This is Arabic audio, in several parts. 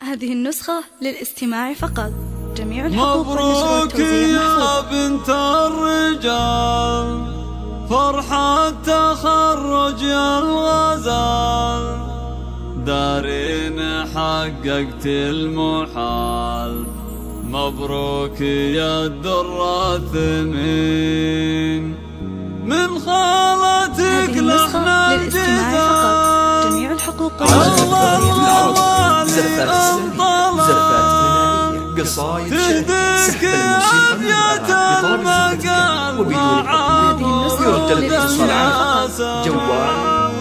هذه النسخة للاستماع فقط. جميع الحقوق مبروك يا بنت الرجال فرحة تخرج يا الغزال. دارين حققت المحال. مبروك يا الدر الثمين من خالتك هذه النسخة لحنا للاستماع فقط. الجزال جميع الحقوق الله الله الحكم هذه النسخة يرد الاتصال على الرئاسة. جوال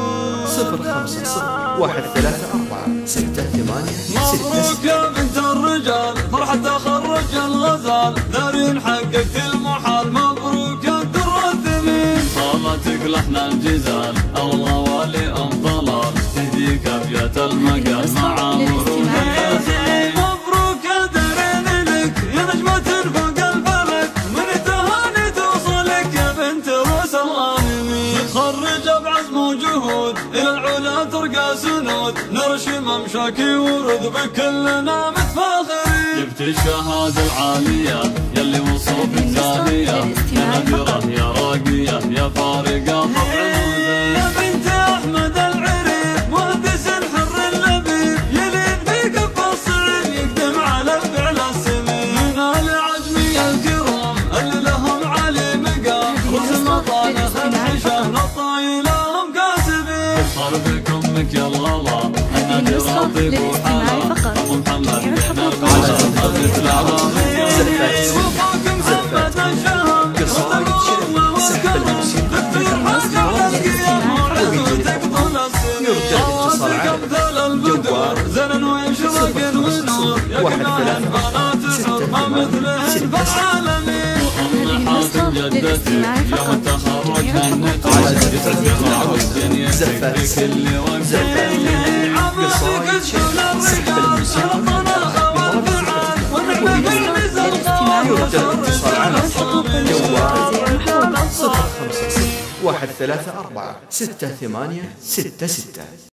صفر خمسة صفر واحد ثلاثة أربعة ستة ثمانية ستة مبروك يا بنت الرجال فرحة تخرج الغزال. دارين حققت المحال. مبروك يا الدر الثمين صالتك لحن الجزال الله ولي ام طلال تهديك أبيات المقال. مع إلى العلا ترقى سنود نرشم ممشاكي ورد بكلنا متفاخرين. جبت الشهادة العالية يلي وصوفك زاهية يا نذرة يا راقية يا فارقة كاسبين صرفك أمك يا الغلا هذه النسخة للاستماع فقط جميع الحقوق والنشر والتوزيع محفوظ زلفات زلفات قصايد شعر سحب الموسيقى وبدون الحكم يرجى الاتصال على جوال زين ويشرق النور واحد ثلاثة ستة النسخة للاستماع فقط جميع الحقوق زلفات زلفات قصايد سحب الموسيقى يرجى الاتصال على جوال صفر خمسة واحد ثلاثة أربعة ستة ثمانية ستة ستة.